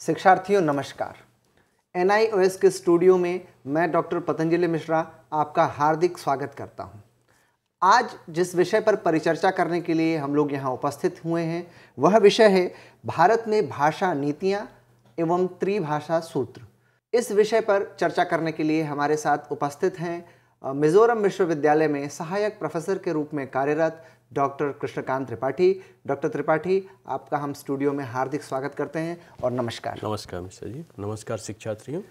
शिक्षार्थियों, नमस्कार एनआईओएस के स्टूडियो में मैं डॉक्टर पतंजलि मिश्रा आपका हार्दिक स्वागत करता हूँ। आज जिस विषय पर परिचर्चा करने के लिए हम लोग यहाँ उपस्थित हुए हैं, वह विषय है भारत में भाषा नीतियाँ एवं त्रिभाषा सूत्र इस विषय पर चर्चा करने के लिए हमारे साथ उपस्थित हैं मिजोरम विश्वविद्यालय में सहायक प्रोफेसर के रूप में कार्यरत डॉक्टर कृष्णकांत त्रिपाठी। डॉक्टर त्रिपाठी आपका हम स्टूडियो में हार्दिक स्वागत करते हैं और नमस्कार। नमस्कार मिश्रा जी। नमस्कार शिक्षार्थियों।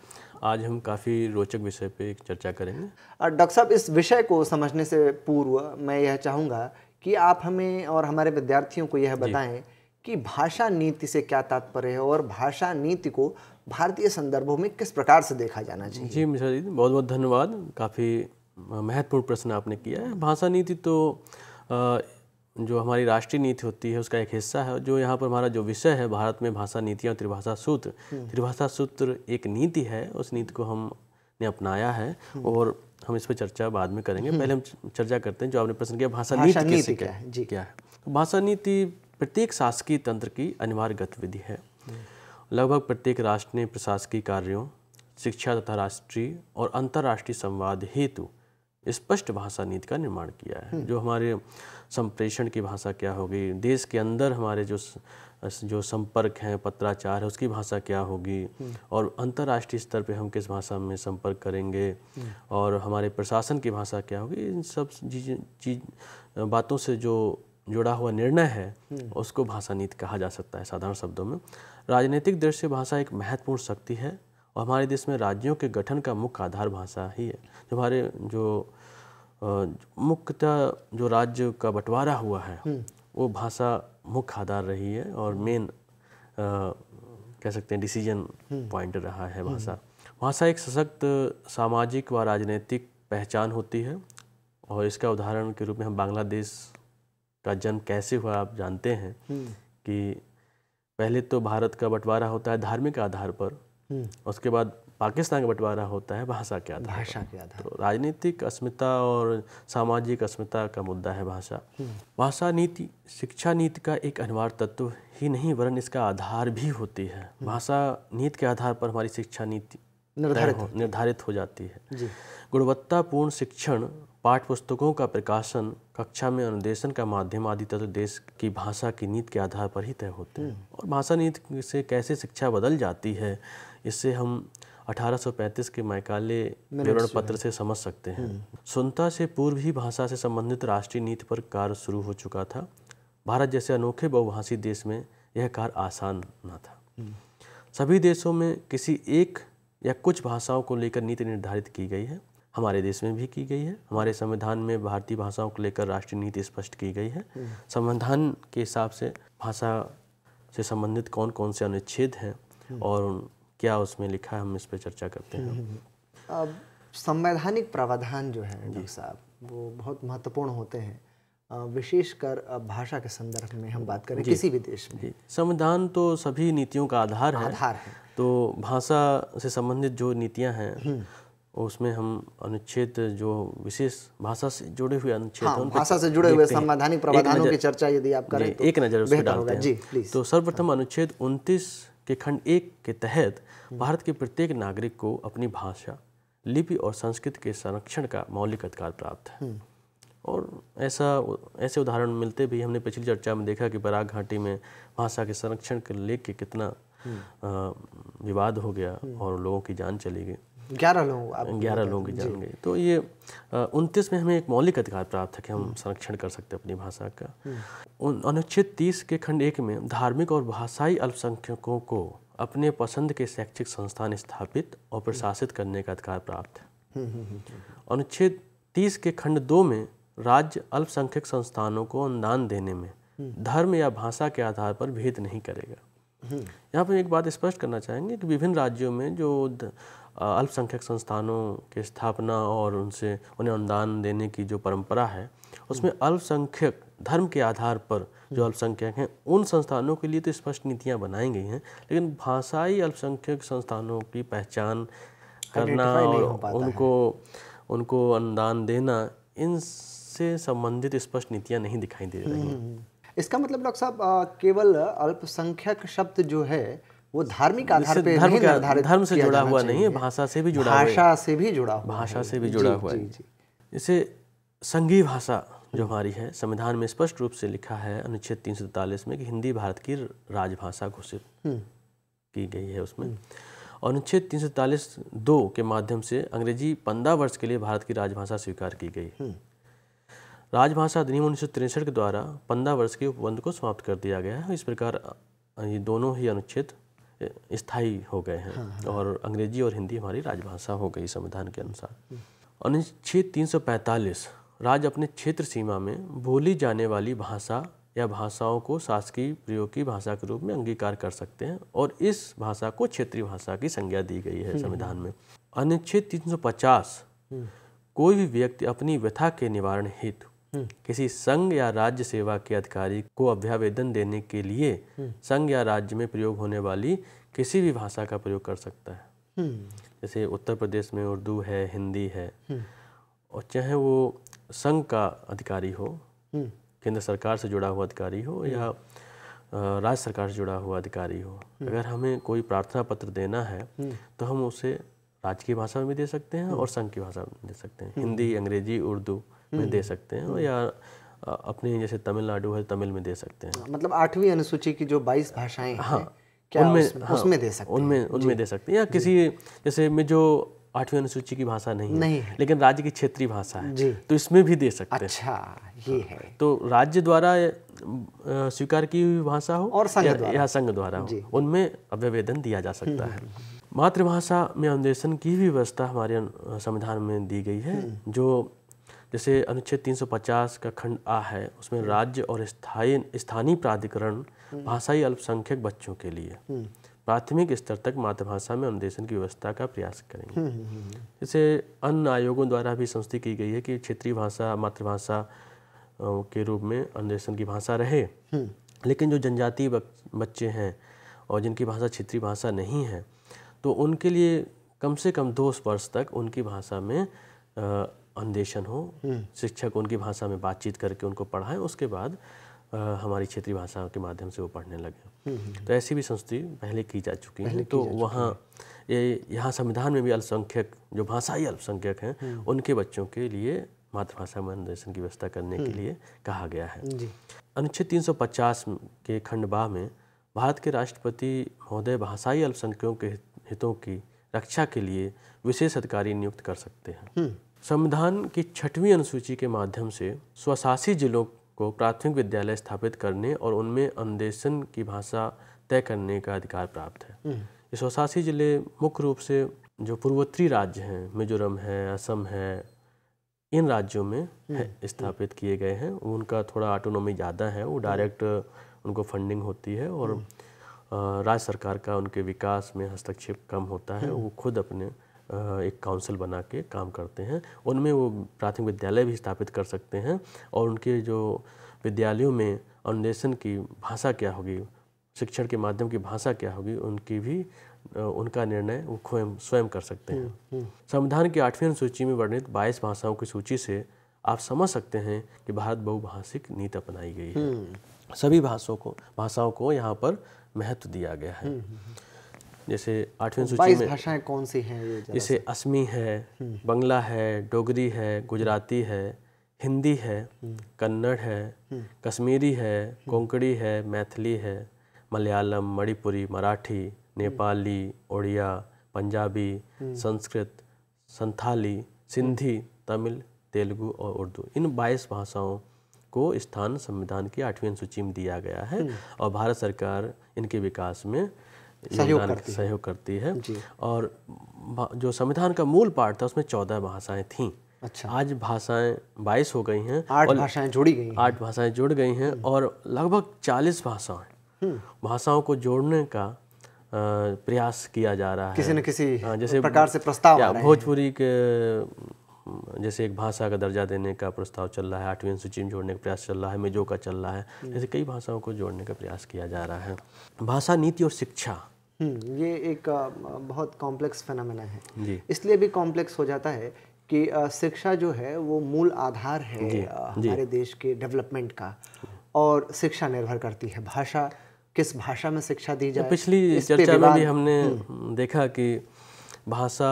आज हम काफ़ी रोचक विषय पे एक चर्चा करेंगे। डॉक्टर साहब इस विषय को समझने से पूर्व मैं यह चाहूँगा कि आप हमें और हमारे विद्यार्थियों को यह बताएँ कि भाषा नीति से क्या तात्पर्य है और भाषा नीति को भारतीय संदर्भों में किस प्रकार से देखा जाना चाहिए? जी मिश्रा जी बहुत बहुत धन्यवाद। काफ़ी महत्वपूर्ण प्रश्न आपने किया है। भाषा नीति तो जो हमारी राष्ट्रीय नीति होती है उसका एक हिस्सा है जो यहाँ पर हमारा जो विषय है भारत में भाषा नीतियाँ और त्रिभाषा सूत्र। हम्म। त्रिभाषा सूत्र एक नीति है उस नीति को हमने अपनाया है हम्म। और हम इस पर चर्चा बाद में करेंगे। हम्म। पहले हम चर्चा करते हैं जो आपने प्रश्न किया भाषा नीति कैसे क्या है? जी। क्या है? तो भाषा नीति प्रत्येक शासकीय तंत्र की अनिवार्य गतिविधि है। लगभग प्रत्येक राष्ट्र ने प्रशासकीय कार्यों शिक्षा तथा राष्ट्रीय और अंतर्राष्ट्रीय संवाद हेतु स्पष्ट भाषा नीति का निर्माण किया है। जो हमारे संप्रेषण की भाषा क्या होगी, देश के अंदर हमारे जो जो संपर्क हैं, पत्राचार है, उसकी भाषा क्या होगी? और अंतर्राष्ट्रीय स्तर पे हम किस भाषा में संपर्क करेंगे? और हमारे प्रशासन की भाषा क्या होगी? इन सब चीज़ चीज़, बातों से जो जुड़ा हुआ निर्णय है, उसको भाषा नीति कहा जा सकता है साधारण शब्दों में। राजनीतिक दृष्टि भाषा एक महत्वपूर्ण शक्ति है। और हमारे देश में राज्यों के गठन का मुख्य आधार भाषा ही है जो हमारे जो मुख्यतः जो राज्य का बंटवारा हुआ है हम्म। वो भाषा मुख्य आधार रही है और मेन कह सकते हैं डिसीज़न हम्म। पॉइंट रहा है भाषा हम्म। भाषा एक सशक्त सामाजिक व राजनीतिक पहचान होती है और इसका उदाहरण के रूप में हम बांग्लादेश का जन्म कैसे हुआ आप जानते हैं कि पहले तो भारत का बंटवारा होता है धार्मिक आधार पर उसके बाद पाकिस्तान का बंटवारा होता है भाषा के आधार भाषा के आधार तो राजनीतिक अस्मिता और सामाजिक अस्मिता का मुद्दा है भाषा। हम्म। भाषा नीति शिक्षा नीति का एक अनिवार्य तत्व ही नहीं वरन इसका आधार भी होती है। हम्म। भाषा नीति के आधार पर हमारी शिक्षा नीति निर्धारित हो, निर्धारित हो जाती है। गुणवत्तापूर्ण शिक्षण पाठ पुस्तकों का प्रकाशन कक्षा में अनुदेशन का माध्यम आदि तत्व तो देश की भाषा की नीति के आधार पर ही तय होते हैं। हम्म। और भाषा नीति से कैसे शिक्षा बदल जाती है इससे हम 1835 के मैकाले विवरण पत्र से समझ सकते हैं। हम्म। सुनता से पूर्व ही भाषा से संबंधित राष्ट्रीय नीति पर कार्य शुरू हो चुका था। भारत जैसे अनोखे बहुभाषी देश में यह कार्य आसान न था। हम्म। सभी देशों में किसी एक या कुछ भाषाओं को लेकर नीति निर्धारित की गई है। हमारे देश में भी की गई है। हमारे संविधान में भारतीय भाषाओं को लेकर राष्ट्रीय नीति स्पष्ट की गई है। हम्म। संविधान के हिसाब से भाषा से संबंधित कौन कौन से अनुच्छेद हैं और क्या उसमें लिखा है हम इस पर चर्चा करते हैं। हम्म, हम्म, हम्म। अब संवैधानिक प्रावधान जो है डॉक्टर साहब वो बहुत महत्वपूर्ण होते हैं। विशेषकर भाषा के संदर्भ में हम बात करें किसी भी देश में। संविधान तो सभी नीतियों का आधार है। आधार है। तो भाषा से संबंधित जो नीतियाँ हैं उसमें हम अनुच्छेद जो विशेष भाषा से जुड़े हुए अनुच्छेद हाँ, भाषा से जुड़े हुए संवैधानिक प्रावधानों की चर्चा यदि आप करें तो एक नज़र उस डालते हैं। जी तो सर्वप्रथम अनुच्छेद 29 के खंड एक के तहत भारत के प्रत्येक नागरिक को अपनी भाषा, लिपि और संस्कृत के संरक्षण का मौलिक अधिकार प्राप्त है। और ऐसा, ऐसे उदाहरण मिलते भी हमने पिछली चर्चा में देखा कि बराग घाटी में भाषा के संरक्षण के लेके कितना। विवाद हो गया। और लोगों की जान चली गई ग्यारह लोग ग्यारह लोगों जान तो ये उनतीस में हमें एक मौलिक अधिकार प्राप्त है कि हम संरक्षण कर सकते हैं अपनी भाषा का। अनुच्छेद तीस के खंड एक में धार्मिक और भाषाई अल्पसंख्यकों को अपने पसंद के शैक्षिक संस्थान स्थापित और प्रशासित करने का अधिकार प्राप्त है। अनुच्छेद तीस के खंड दो में राज्य अल्पसंख्यक संस्थानों को अनुदान देने में धर्म या भाषा के आधार पर भेद नहीं करेगा। यहाँ पर एक बात स्पष्ट करना चाहेंगे कि विभिन्न राज्यों में जो अल्पसंख्यक संस्थानों की स्थापना और उनसे उन्हें अनुदान देने की जो परंपरा है उसमें अल्पसंख्यक धर्म के आधार पर जो अल्पसंख्यक हैं उन संस्थानों के लिए तो स्पष्ट नीतियाँ बनाई गई हैं लेकिन भाषाई अल्पसंख्यक संस्थानों की पहचान करना और उनको उनको अनुदान देना इनसे संबंधित स्पष्ट नीतियाँ नहीं दिखाई दे रही हैं हम्म, हम्म, हम्म। इसका मतलब डॉक्टर साहब केवल अल्पसंख्यक शब्द जो है वो धार्मिक आधार पे धर्म नहीं का धर्म से जुड़ा हुआ नहीं है भाषा से भी जुड़ा हुआ है। भाषा से भी जुड़ा हुआ भाषा से भी जुड़ा हुआ है। इसे संघीय भाषा जो हमारी है संविधान में स्पष्ट रूप से लिखा है अनुच्छेद तीन में कि हिंदी भारत की राजभाषा घोषित हम्म, की गई है उसमें। और अनुच्छेद तीन दो के माध्यम से अंग्रेज़ी पंद्रह वर्ष के लिए भारत की राजभाषा स्वीकार की गई। हम्म। राजभाषा अधिनियम उन्नीस के द्वारा पंद्रह वर्ष के उपबंध को समाप्त कर दिया गया है। इस प्रकार ये दोनों ही अनुच्छेद स्थायी हो गए हैं। और अंग्रेज़ी और हिंदी हमारी राजभाषा हो गई संविधान के अनुसार। अनुच्छेद 345 राज्य अपने क्षेत्र सीमा में बोली जाने वाली भाषा या भाषाओं को शासकीय प्रयोग की भाषा के रूप में अंगीकार कर सकते हैं और इस भाषा को क्षेत्रीय भाषा की संज्ञा दी गई है संविधान में। अनुच्छेद 350 कोई भी व्यक्ति अपनी व्यथा के निवारण हेतु किसी संघ या राज्य सेवा के अधिकारी को अभ्यावेदन देने के लिए संघ या राज्य में प्रयोग होने वाली किसी भी भाषा का प्रयोग कर सकता है। जैसे उत्तर प्रदेश में उर्दू है, हिंदी है, और चाहे वो संघ का अधिकारी हो, केंद्र सरकार से जुड़ा हुआ अधिकारी हो या राज्य सरकार से जुड़ा हुआ अधिकारी हो, अगर हमें कोई प्रार्थना पत्र देना है तो हम उसे राज्य की भाषा में भी दे सकते हैं और संघ की भाषा में दे सकते हैं। हिंदी, अंग्रेज़ी, उर्दू में दे सकते हैं या अपने जैसे तमिलनाडु है तमिल में दे सकते हैं। मतलब आठवीं अनुसूची की जो बाईस भाषाएँ हैं हाँ, क्या उनमें उसमें, हाँ, उसमें दे सकते हैं? उनमें उनमें दे सकते हैं। या किसी जैसे में जो आठवीं अनुसूची की भाषा नहीं है नहीं है। लेकिन राज्य की क्षेत्रीय भाषा है तो इसमें भी दे सकते हैं। अच्छा ये है तो राज्य द्वारा स्वीकार की हुई भाषा हो और संघ या। या संघ द्वारा हो उनमें अभ्यवेदन दिया जा सकता है। मातृभाषा में अनुदेशन की भी व्यवस्था हमारे संविधान में दी गई है जो जैसे अनुच्छेद 350 का खंड आ है उसमें राज्य और स्थायी स्थानीय प्राधिकरण भाषाई अल्पसंख्यक बच्चों के लिए। प्राथमिक स्तर तक मातृभाषा में अनुदेशन की व्यवस्था का प्रयास करेंगे। जैसे अन्य आयोगों द्वारा भी संस्थी की गई है कि क्षेत्रीय भाषा मातृभाषा के रूप में अन्वेषण की भाषा रहे। लेकिन जो जनजातीय बच्चे हैं और जिनकी भाषा क्षेत्रीय भाषा नहीं है तो उनके लिए कम से कम दो वर्ष तक उनकी भाषा में अन्वेषण हो शिक्षक उनकी भाषा में बातचीत करके उनको पढ़ाएँ उसके बाद अ, हमारी क्षेत्रीय भाषा के माध्यम से वो पढ़ने लगे। तो ऐसी भी संस्थि पहले की जा चुकी है। तो वहाँ ये यहाँ संविधान में भी अल्पसंख्यक जो भाषाई अल्पसंख्यक हैं उनके बच्चों के लिए मातृभाषा में अनुदेशन की व्यवस्था करने के लिए कहा गया है। अनुच्छेद 350 के खंड बा में भारत के राष्ट्रपति महोदय भाषाई अल्पसंख्यकों के हितों की रक्षा के लिए विशेष अधिकारी नियुक्त कर सकते हैं। संविधान की छठवीं अनुसूची के माध्यम से स्वशासी जिलों को प्राथमिक विद्यालय स्थापित करने और उनमें अनुदेशन की भाषा तय करने का अधिकार प्राप्त है। ये स्वशासी ज़िले मुख्य रूप से जो पूर्वोत्तरी राज्य हैं मिजोरम है असम है इन राज्यों में स्थापित किए गए हैं। उनका थोड़ा ऑटोनॉमी ज़्यादा है वो डायरेक्ट उनको फंडिंग होती है और राज्य सरकार का उनके विकास में हस्तक्षेप कम होता है। वो खुद अपने एक काउंसिल बना के काम करते हैं। उनमें वो प्राथमिक विद्यालय भी स्थापित कर सकते हैं और उनके जो विद्यालयों में अनुदेशन की भाषा क्या होगी शिक्षण के माध्यम की भाषा क्या होगी उनकी भी उनका निर्णय वो स्वयं स्वयं कर सकते हैं। संविधान की आठवीं अनुसूची में वर्णित 22 भाषाओं की सूची से आप समझ सकते हैं कि भारत बहुभाषिक नीति अपनाई गई है। सभी भाषाओं को भाषाओं को यहाँ पर महत्व दिया गया है। जैसे आठवीं अनुसूची बाईस में भाषाएँ कौन सी हैं ये जैसे असमी है बंगला है डोगरी है गुजराती है हिंदी है कन्नड़ है कश्मीरी है कोंकणी है मैथिली है मलयालम मणिपुरी मराठी नेपाली उड़िया पंजाबी संस्कृत संथाली सिंधी तमिल तेलुगु और उर्दू। इन 22 भाषाओं को स्थान संविधान की आठवीं सूची में दिया गया है और भारत सरकार इनके विकास में सहयोग करती है। सहयोग करती है। और जो संविधान का मूल पाठ था उसमें चौदह भाषाएँ थीं। अच्छा। आज भाषाएँ बाईस हो गई हैं आठ भाषाएँ जुड़ी गई आठ भाषाएँ जुड़ गई हैं और लगभग चालीस भाषाएँ भाषाओं को जोड़ने का प्रयास किया जा रहा है। किसी न किसी हाँ, जैसे प्रकार से प्रस्ताव भोजपुरी के जैसे एक भाषा का दर्जा देने का प्रस्ताव चल रहा है आठवीं अनुसूची में जोड़ने का प्रयास चल रहा है मिजो का चल रहा है जैसे कई भाषाओं को जोड़ने का प्रयास किया जा रहा है। भाषा नीति और शिक्षा। हम्म, ये एक बहुत कॉम्प्लेक्स फिनोमेना है। जी। इसलिए भी कॉम्प्लेक्स हो जाता है कि शिक्षा जो है वो मूल आधार है हमारे देश के डेवलपमेंट का। और शिक्षा निर्भर करती है भाषा किस भाषा में शिक्षा दी जाए पिछली चर्चा में भी हमने देखा कि भाषा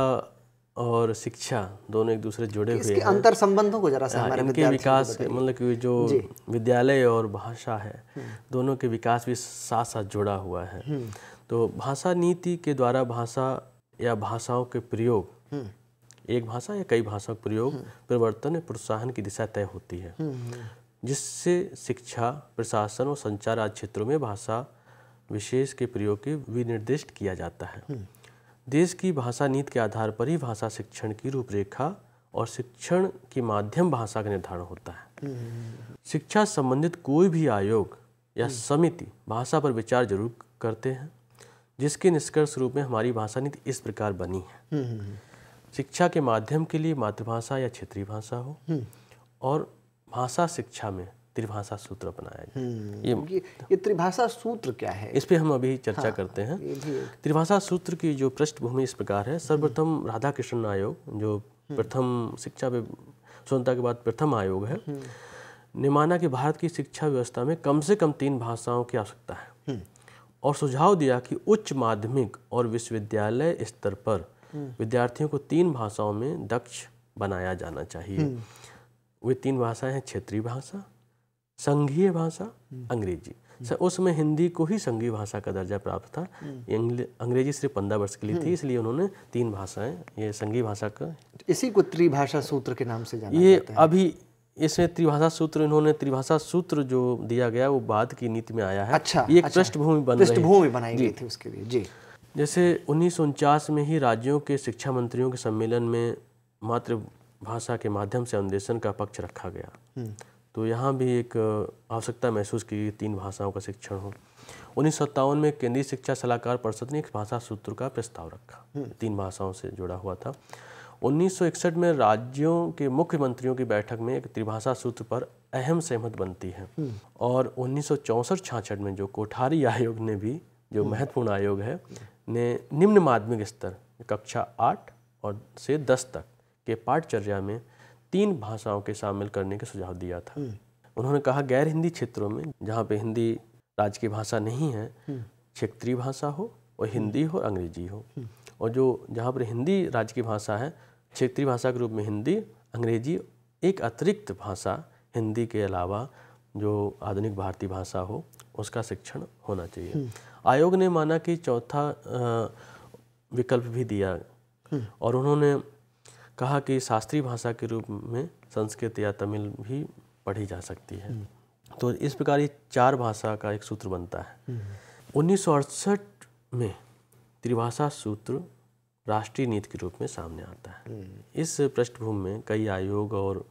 और शिक्षा दोनों एक दूसरे जुड़े हुए हैं। अंतर संबंधों को जरा सा हाँ, हमारे इनके विकास मतलब कि जो विद्यालय और भाषा है दोनों के विकास भी साथ साथ जुड़ा हुआ है। तो भाषा नीति के द्वारा भाषा या भाषाओं के प्रयोग एक भाषा या कई भाषाओं का प्रयोग परिवर्तन प्रोत्साहन की दिशा तय होती है। जिससे शिक्षा प्रशासन और संचार आदि क्षेत्रों में भाषा विशेष के प्रयोग के विनिर्दिष्ट किया जाता है। देश की भाषा नीति के आधार पर ही भाषा शिक्षण की रूपरेखा और शिक्षण के माध्यम भाषा का निर्धारण होता है। शिक्षा संबंधित कोई भी आयोग या समिति भाषा पर विचार ज़रूर करते हैं, जिसके निष्कर्ष रूप में हमारी भाषा नीति इस प्रकार बनी है। शिक्षा के माध्यम के लिए मातृभाषा या क्षेत्रीय भाषा हो और भाषा शिक्षा में त्रिभाषा सूत्र अपनाया जाए। ये ये ये त्रिभाषा सूत्र क्या है? इस पर हम अभी चर्चा हाँ, करते हैं। त्रिभाषा सूत्र की जो पृष्ठभूमि इस प्रकार है सर्वप्रथम राधा कृष्ण आयोग जो प्रथम शिक्षा स्वतंत्रता के बाद प्रथम आयोग है ने माना कि भारत की शिक्षा व्यवस्था में कम से कम तीन भाषाओं की आवश्यकता है। और सुझाव दिया कि उच्च माध्यमिक और विश्वविद्यालय स्तर पर विद्यार्थियों को तीन भाषाओं में दक्ष बनाया जाना चाहिए। वे तीन भाषाएँ हैं क्षेत्रीय भाषा संघीय भाषा अंग्रेज़ी। सर उस समय हिंदी को ही संघीय भाषा का दर्जा प्राप्त था। अंग्रेज़ी सिर्फ़ पंद्रह वर्ष के लिए थी इसलिए उन्होंने तीन भाषाएँ ये संघीय भाषा का इसी को त्रिभाषा सूत्र के नाम से जाना ये अभी इसमें त्रिभाषा सूत्र इन्होंने त्रिभाषा सूत्र जो दिया गया वो बाद की नीति में आया है। अच्छा, ये अच्छा। पृष्ठभूमि बन पृष्ठभूमि बनाई गई थी उसके लिए जी। जैसे उन्नीस सौ उनचास में ही राज्यों के शिक्षा मंत्रियों के सम्मेलन में मातृभाषा के माध्यम से अनुदेशन का पक्ष रखा गया। तो यहाँ भी एक आवश्यकता महसूस की गई तीन भाषाओं का शिक्षण हो। उन्नीस सत्तावन में केंद्रीय शिक्षा सलाहकार परिषद ने एक भाषा सूत्र का प्रस्ताव रखा। तीन भाषाओं से जुड़ा हुआ था। 1961 में राज्यों के मुख्यमंत्रियों की बैठक में एक त्रिभाषा सूत्र पर अहम सहमत बनती है। और उन्नीस सौ में जो कोठारी आयोग ने भी जो महत्वपूर्ण आयोग है ने निम्न माध्यमिक स्तर कक्षा आठ और से दस तक के पाठचर्या में तीन भाषाओं के शामिल करने का सुझाव दिया था। उन्होंने कहा गैर हिंदी क्षेत्रों में जहाँ पे हिंदी राज्य की भाषा नहीं है क्षेत्रीय भाषा हो और हिंदी हो अंग्रेज़ी हो। और जो जहाँ पर हिंदी राज्य की भाषा है क्षेत्रीय भाषा के रूप में हिंदी अंग्रेज़ी एक अतिरिक्त भाषा हिंदी के अलावा जो आधुनिक भारतीय भाषा हो उसका शिक्षण होना चाहिए। आयोग ने माना कि चौथा विकल्प भी दिया और उन्होंने कहा कि शास्त्रीय भाषा के रूप में संस्कृत या तमिल भी पढ़ी जा सकती है। तो इस प्रकार ये चार भाषा का एक सूत्र बनता है। उन्नीस सौ अड़सठ में त्रिभाषा सूत्र राष्ट्रीय नीति के रूप में सामने आता है। इस पृष्ठभूमि में कई आयोग और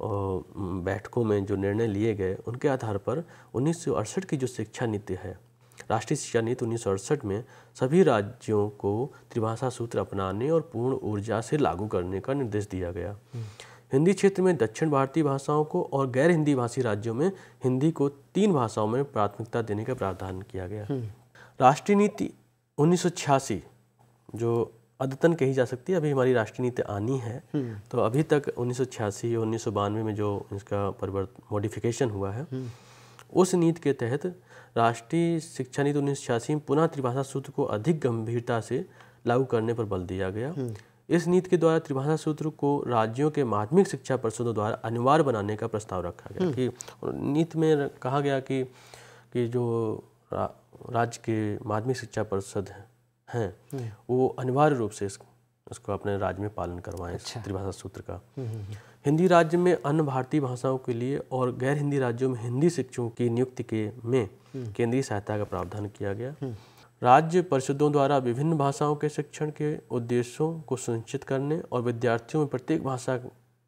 और बैठकों में जो निर्णय लिए गए उनके आधार पर उन्नीस सौ अड़सठ की जो शिक्षा नीति है राष्ट्रीय शिक्षा नीति उन्नीस सौ अड़सठ में सभी राज्यों को त्रिभाषा सूत्र अपनाने और पूर्ण ऊर्जा से लागू करने का निर्देश दिया गया। हिंदी क्षेत्र में दक्षिण भारतीय भाषाओं को और गैर हिंदी भाषी राज्यों में हिंदी को तीन भाषाओं में प्राथमिकता देने का प्रावधान किया गया। राष्ट्रीय नीति उन्नीस सौ छियासी जो अद्यतन कही जा सकती है अभी हमारी राष्ट्रीय नीति आनी है। तो अभी तक उन्नीस सौ उन्नीस में जो इसका परिवर्तन मॉडिफिकेशन हुआ है उस नीति के तहत राष्ट्रीय शिक्षा नीति उन्नीस छियासी में पुनः त्रिभाषा सूत्र को अधिक गंभीरता से लागू करने पर बल दिया गया। इस नीति के द्वारा त्रिभाषा सूत्र को राज्यों के माध्यमिक शिक्षा परिषदों द्वारा अनिवार्य बनाने का प्रस्ताव रखा गया कि नीति में कहा गया कि कि जो रा, राज्य के माध्यमिक शिक्षा परिषद हैं हैं वो अनिवार्य रूप से इस, इसको अपने राज्य में पालन करवाएँ इस त्रिभाषा सूत्र का। हिंदी राज्य में अन्य भारतीय भाषाओं के लिए और गैर हिंदी राज्यों में हिंदी शिक्षकों की नियुक्ति के में केंद्रीय सहायता का प्रावधान किया गया। राज्य परिषदों द्वारा विभिन्न भाषाओं के शिक्षण के उद्देश्यों को सुनिश्चित करने और विद्यार्थियों में प्रत्येक भाषा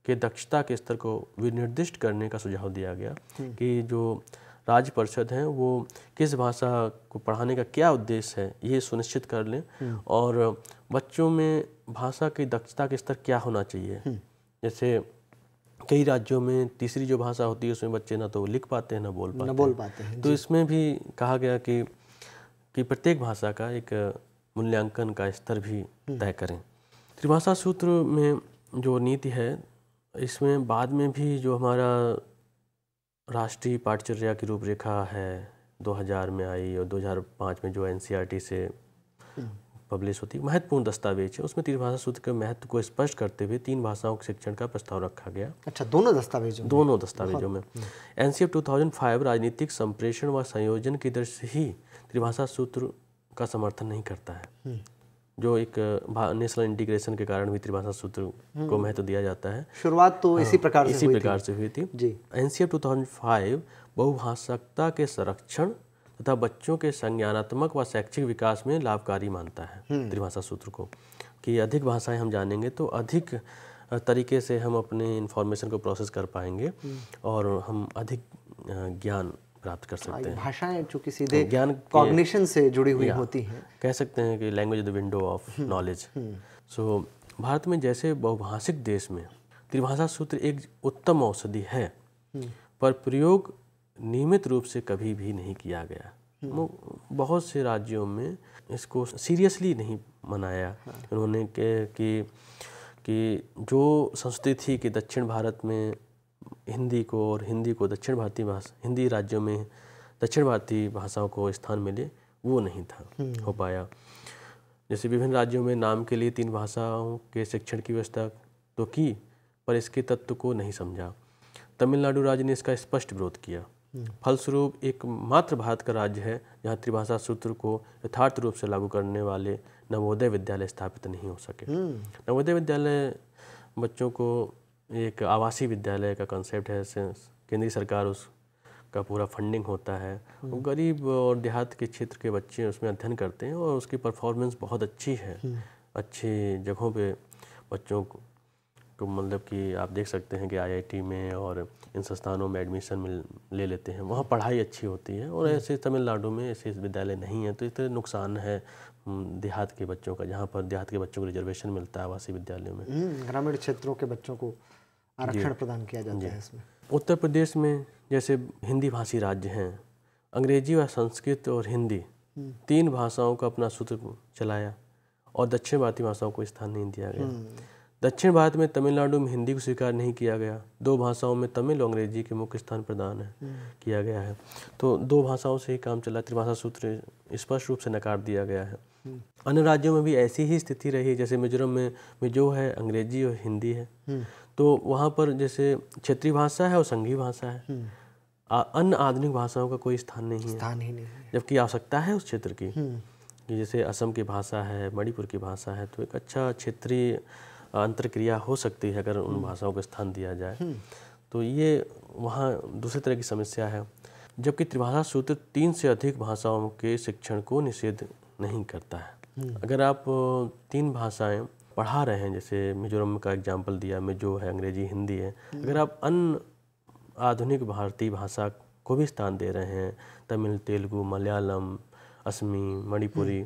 के दक्षता के स्तर को विनिर्दिष्ट करने का सुझाव दिया गया कि जो राज्य परिषद हैं वो किस भाषा को पढ़ाने का क्या उद्देश्य है ये सुनिश्चित कर लें। और बच्चों में भाषा की दक्षता के स्तर क्या होना चाहिए? जैसे कई राज्यों में तीसरी जो भाषा होती है उसमें बच्चे ना तो लिख पाते हैं ना बोल पाते न बोल पाते हैं तो इसमें भी कहा गया कि कि प्रत्येक भाषा का एक मूल्यांकन का स्तर भी तय करें। त्रिभाषा सूत्र में जो नीति है इसमें बाद में भी जो हमारा राष्ट्रीय पाठचर्या की रूपरेखा है। 2000 में आई और 2005 में जो एन से पब्लिश होती महत्वपूर्ण दस्तावेज़ है। उसमें त्रिभाषा सूत्र के महत्व को स्पष्ट करते हुए तीन भाषाओं के शिक्षण का प्रस्ताव रखा गया। अच्छा दोनों दस्तावेजों दोनों दस्तावेजों में। एन सी राजनीतिक संप्रेषण व संयोजन की दृष्टि ही त्रिभाषा सूत्र का समर्थन नहीं करता है। जो एक नेशनल इंटीग्रेशन के कारण भी त्रिभाषा सूत्र को महत्व दिया जाता है। शुरुआत तो इसी प्रकार से इसी हुई प्रकार से हुई थी। जी। N C two thousand five बहुभाषकता के संरक्षण तथा बच्चों के संज्ञानात्मक व शैक्षिक विकास में लाभकारी मानता है त्रिभाषा सूत्र को। कि अधिक भाषाएँ हम जानेंगे तो अधिक तरीके से हम अपने इंफॉर्मेशन को प्रोसेस कर पाएँगे और हम अधिक ज्ञान प्राप्त कर सकते हैं भाषाएँ चूँकि सीधे ज्ञान कॉग्निशन से जुड़ी हुई होती हैं। कह सकते हैं कि language the window of knowledge so Bharat में जैसे बहुभाषिक देश में त्रिभाषा सूत्र एक उत्तम औषधि है पर प्रयोग नियमित रूप से कभी भी नहीं किया गया। वो बहुत से राज्यों में इसको सीरियसली नहीं मनाया। उन्होंने के कि कि जो संस्कृति थी कि दक्षिण भारत में हिंदी को और हिंदी को दक्षिण भारतीय भाषा हिंदी राज्यों में दक्षिण भारतीय भाषाओं को स्थान मिले वो नहीं था हो पाया। जैसे विभिन्न राज्यों में नाम के लिए तीन भाषाओं के शिक्षण की व्यवस्था तो की पर इसके तत्व को नहीं समझा। तमिलनाडु राज्य ने इसका स्पष्ट विरोध किया। फलस्वरूप एक मात्र भारत का राज्य है जहाँ त्रिभाषा सूत्र को यथार्थ रूप से लागू करने वाले नवोदय विद्यालय स्थापित नहीं हो सके। नवोदय विद्यालय बच्चों को एक आवासीय विद्यालय का कंसेप्ट है केंद्रीय सरकार उस का पूरा फंडिंग होता है। वो गरीब और देहात के क्षेत्र के बच्चे उसमें अध्ययन करते हैं और उसकी परफॉर्मेंस बहुत अच्छी है। अच्छी जगहों पे बच्चों को को मतलब कि आप देख सकते हैं कि आईआईटी में और इन संस्थानों में एडमिशन मिल ले लेते हैं। वहाँ पढ़ाई अच्छी होती है और ऐसे तमिलनाडु में ऐसे विद्यालय नहीं है तो इस तरह नुकसान है हम्म, देहात के बच्चों का जहाँ पर देहात के बच्चों को रिजर्वेशन मिलता है आवासीय विद्यालयों में। हम्म, ग्रामीण क्षेत्रों के बच्चों को आरक्षण प्रदान किया जाता है इसमें। उत्तर प्रदेश में जैसे हिंदी भाषी राज्य हैं अंग्रेज़ी व संस्कृत और हिंदी तीन भाषाओं का अपना सूत्र चलाया और दक्षिण भारतीय भाषाओं को स्थान नहीं दिया गया। दक्षिण भारत में तमिलनाडु में हिंदी को स्वीकार नहीं किया गया। दो भाषाओं में तमिल और अंग्रेज़ी के मुख्य स्थान प्रदान है किया गया है। तो दो भाषाओं से ही काम चला त्रिभाषा सूत्र स्पष्ट रूप से नकार दिया गया है। अन्य राज्यों में भी ऐसी ही स्थिति रही जैसे मिजोरम में मिजो है अंग्रेज़ी और हिंदी है। तो वहाँ पर जैसे क्षेत्रीय भाषा है और संघीय भाषा है। अन्य आधुनिक भाषाओं का कोई स्थान नहीं है। स्थान ही नहीं है। जबकि आवश्यकता है उस क्षेत्र की जैसे असम की भाषा है मणिपुर की भाषा है तो एक अच्छा क्षेत्रीय अंतरक्रिया हो सकती है अगर उन भाषाओं को स्थान दिया जाए। तो ये वहाँ दूसरी तरह की समस्या है जबकि त्रिभाषा सूत्र तीन से अधिक भाषाओं के शिक्षण को निषेध नहीं करता है। अगर आप तीन भाषाएँ पढ़ा रहे हैं जैसे मिजोरम का एग्ज़ाम्पल दिया मिजो है अंग्रेज़ी हिंदी है अगर आप अन्य आधुनिक भारतीय भाषा को भी स्थान दे रहे हैं तमिल तेलुगु मलयालम असमी मणिपुरी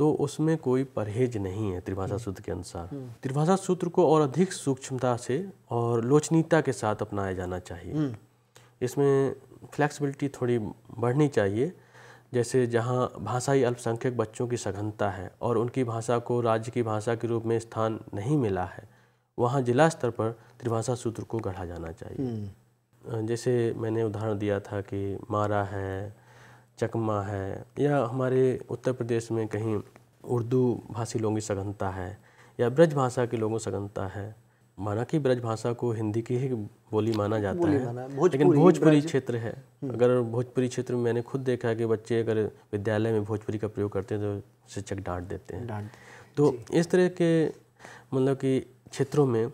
तो उसमें कोई परहेज नहीं है त्रिभाषा सूत्र के अनुसार। त्रिभाषा सूत्र को और अधिक सूक्ष्मता से और लोचनीयता के साथ अपनाया जाना चाहिए। इसमें फ्लेक्सिबिलिटी थोड़ी बढ़नी चाहिए। जैसे जहाँ भाषाई अल्पसंख्यक बच्चों की सघनता है और उनकी भाषा को राज्य की भाषा के रूप में स्थान नहीं मिला है वहाँ जिला स्तर पर त्रिभाषा सूत्र को गढ़ा जाना चाहिए। जैसे मैंने उदाहरण दिया था कि मारा है चकमा है। या हमारे उत्तर प्रदेश में कहीं उर्दू भाषी लोगों की सघनता है या ब्रज भाषा के लोगों की सघनता है। माना कि ब्रज भाषा को हिंदी की ही बोली माना जाता बोली है। माना। लेकिन भोजपुरी, भोजपुरी क्षेत्र है। अगर भोजपुरी क्षेत्र में मैंने खुद देखा है कि बच्चे अगर विद्यालय में भोजपुरी का प्रयोग करते हैं तो शिक्षक डांट देते हैं। तो इस तरह के मतलब कि क्षेत्रों में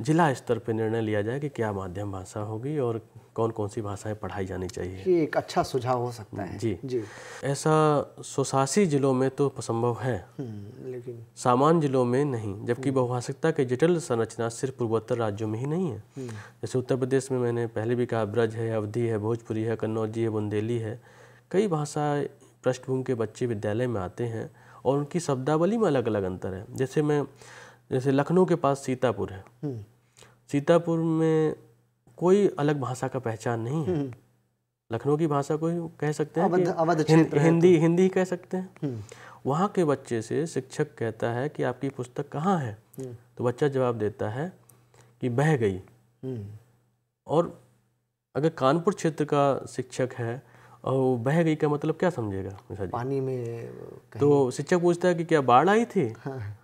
जिला स्तर पर निर्णय लिया जाए कि क्या माध्यम भाषा होगी और कौन कौन सी भाषाएँ पढ़ाई जानी चाहिए। ये एक अच्छा सुझाव हो सकता है। जी। जी। ऐसा स्वशासी जिलों में तो संभव है। हम्म, लेकिन सामान्य जिलों में नहीं जबकि बहुभाषिकता की जटिल संरचना सिर्फ़ पूर्वोत्तर राज्यों में ही नहीं है। जैसे उत्तर प्रदेश में मैंने पहले भी कहा ब्रज है अवधि है भोजपुरी है कन्नौजी है बुंदेली है। कई भाषा पृष्ठभूमि के बच्चे विद्यालय में आते हैं और उनकी शब्दावली में अलग अलग अंतर है। जैसे मैं जैसे लखनऊ के पास सीतापुर है। हम्म, सीतापुर में कोई अलग भाषा का पहचान नहीं है। लखनऊ की भाषा को ही कह सकते हैं अवध- अवध हिं- हिंदी हिंदी ही कह सकते हैं। हम्म, वहाँ के बच्चे से शिक्षक कहता है कि आपकी पुस्तक कहाँ है? हम्म, तो बच्चा जवाब देता है कि बह गई। हम्म, और अगर कानपुर क्षेत्र का शिक्षक है और बह गई का मतलब क्या समझेगा जी? पानी में कहीं तो शिक्षक पूछता है कि क्या बाढ़ आई थी? हाँ,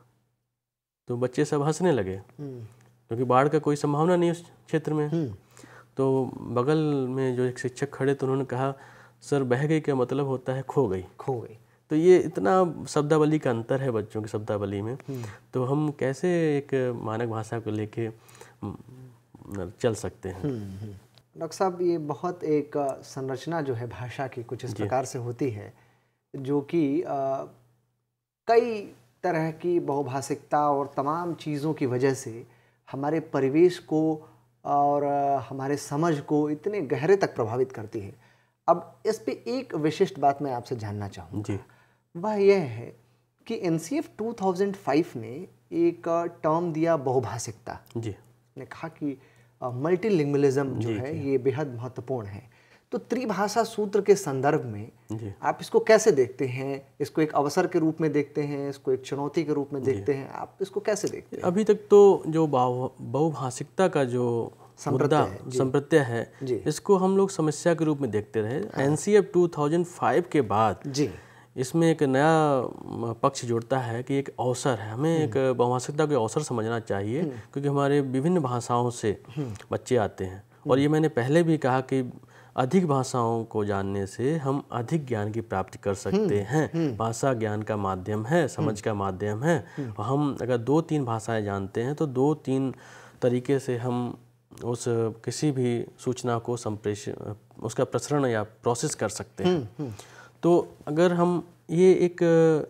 तो बच्चे सब हंसने लगे। हम्म, क्योंकि बाढ़ का कोई संभावना नहीं उस क्षेत्र में। हम्म, तो बगल में जो एक शिक्षक खड़े तो उन्होंने कहा सर बह गई का मतलब होता है खो गई। खो गई। तो ये इतना शब्दावली का अंतर है बच्चों की शब्दावली में। तो हम कैसे एक मानक भाषा को लेके चल सकते हैं? हम्म, हम्म। डॉक्टर साहब ये बहुत एक संरचना जो है भाषा की कुछ इस प्रकार से होती है जो कि कई तरह की बहुभाषिकता और तमाम चीज़ों की वजह से हमारे परिवेश को और हमारे समझ को इतने गहरे तक प्रभावित करती है। अब इस पे एक विशिष्ट बात मैं आपसे जानना चाहूँगा। जी। वह यह है कि एनसीएफ 2005 ने एक टर्म दिया बहुभाषिकता। जी। ने कहा कि मल्टीलिंगुअलिज्म जो है ये बेहद महत्वपूर्ण है। तो त्रिभाषा सूत्र के संदर्भ में आप इसको कैसे देखते हैं? इसको एक अवसर के रूप में देखते हैं इसको एक चुनौती के रूप में देखते हैं आप इसको कैसे देखते हैं? अभी तक तो जो बहुभाषिकता का जो मुद्दा संप्रत्यय है। इसको हम लोग समस्या के रूप में देखते रहे। एनसीएफ 2005 के बाद जी। इसमें एक नया पक्ष जुड़ता है कि एक अवसर है। हमें एक बहुभाषिकता को अवसर समझना चाहिए क्योंकि हमारे विभिन्न भाषाओं से बच्चे आते हैं। और ये मैंने पहले भी कहा कि अधिक भाषाओं को जानने से हम अधिक ज्ञान की प्राप्ति कर सकते हैं। भाषा ज्ञान का माध्यम है समझ का माध्यम है। और हम अगर दो तीन भाषाएँ जानते हैं तो दो तीन तरीके से हम उस किसी भी सूचना को संप्रेष उसका प्रसरण या प्रोसेस कर सकते हैं। तो अगर हम ये एक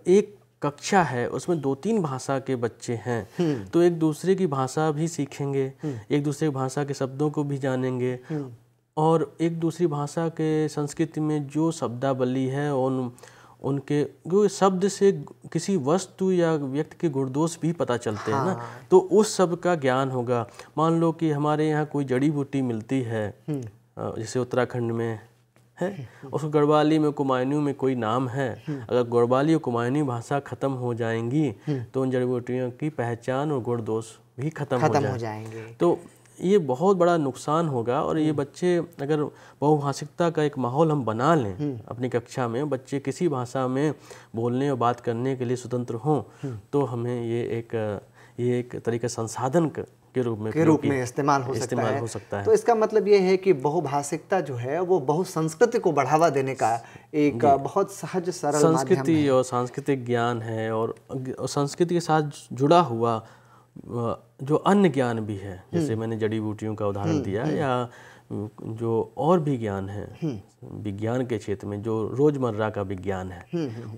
एक कक्षा है उसमें दो तीन भाषा के बच्चे हैं तो एक दूसरे की भाषा भी सीखेंगे एक दूसरे की भाषा के शब्दों को भी जानेंगे और एक दूसरी भाषा के संस्कृति में जो शब्दावली है उन उनके जो शब्द से किसी वस्तु या व्यक्ति के गुणदोष भी पता चलते हैं ना। तो उस सब का ज्ञान होगा। मान लो कि हमारे यहाँ कोई जड़ी बूटी मिलती है जैसे उत्तराखंड में है उस गढ़वाली में कुमायूनी में कोई नाम है अगर गढ़वाली और कुमायूनी भाषा खत्म हो जाएँगी तो उन जड़ी बूटियों की पहचान और गुण दोष भी खत्म हो जाए हो जाएँगे। तो ये बहुत बड़ा नुकसान होगा और ये बच्चे अगर बहुभाषिकता का एक माहौल हम बना लें अपनी कक्षा में बच्चे किसी भाषा में बोलने और बात करने के लिए स्वतंत्र हों तो हमें ये एक ये एक तरीके संसाधन क- के रूप में के रूप में इस्तेमाल हो सकता इस्तेमाल है। हो सकता है। तो इसका मतलब ये है कि बहुभाषिकता जो है वो बहुसंस्कृति को बढ़ावा देने का एक बहुत सहज सरल माध्यम संस्कृति और सांस्कृतिक ज्ञान है और संस्कृति के साथ जुड़ा हुआ जो अन्य ज्ञान भी है जैसे मैंने जड़ी बूटियों का उदाहरण दिया या जो और भी ज्ञान है विज्ञान के क्षेत्र में जो रोज़मर्रा का विज्ञान है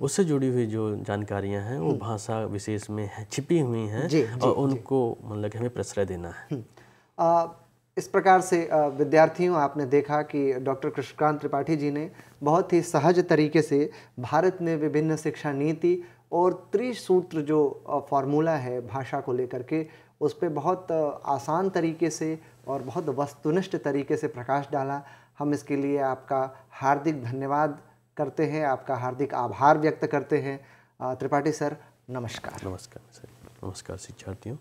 उससे जुड़ी हुई जो जानकारियाँ हैं वो भाषा विशेष में है छिपी हुई हैं और उनको मतलब कि हमें प्रश्रय देना है। आ, इस प्रकार से विद्यार्थियों आपने देखा कि डॉक्टर कृष्णकांत त्रिपाठी जी ने बहुत ही सहज तरीके से भारत में विभिन्न शिक्षा नीति और त्रिसूत्र जो फार्मूला है भाषा को लेकर के, उस पर बहुत आसान तरीके से और बहुत वस्तुनिष्ठ तरीके से प्रकाश डाला। हम इसके लिए आपका हार्दिक धन्यवाद करते हैं, आपका हार्दिक आभार व्यक्त करते हैं। त्रिपाठी सर, नमस्कार। नमस्कार सर, नमस्कार शिक्षार्थियों।